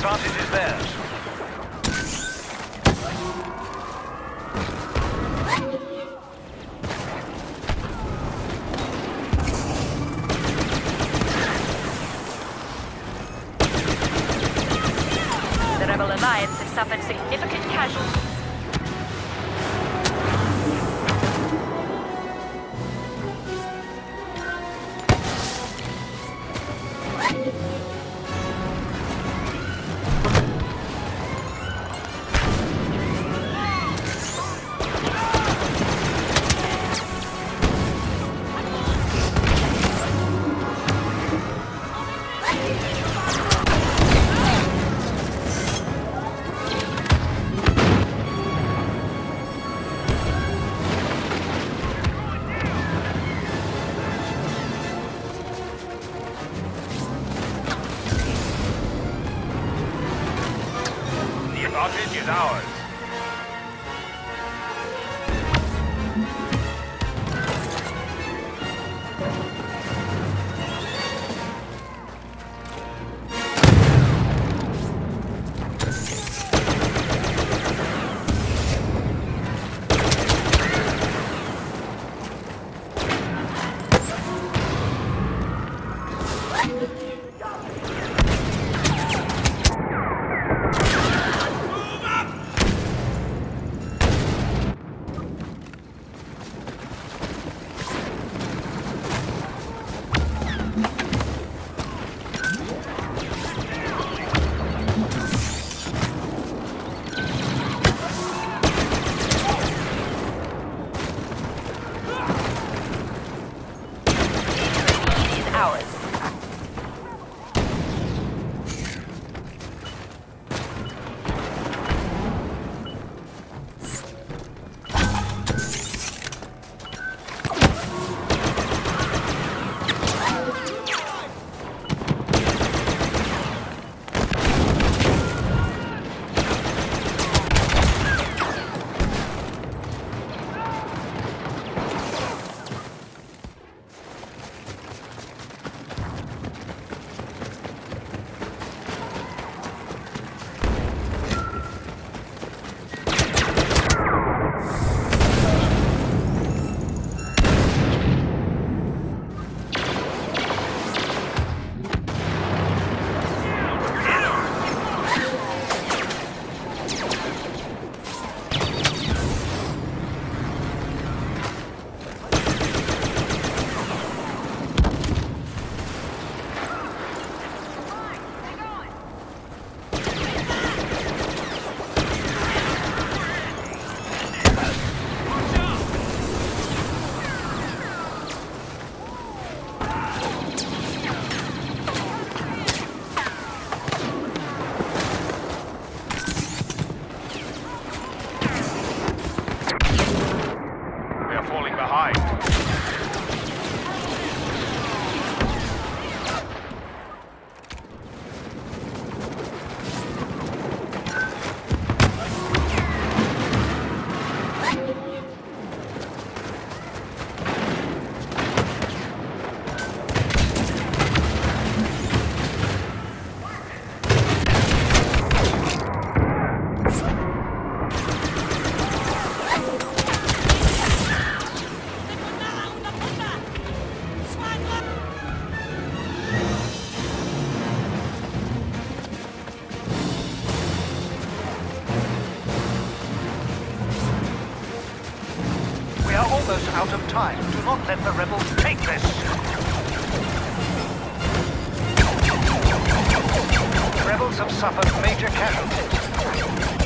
advantage is theirs. Significant Advantage is ours. Almost out of time. Do not let the rebels take this. The rebels have suffered major casualties.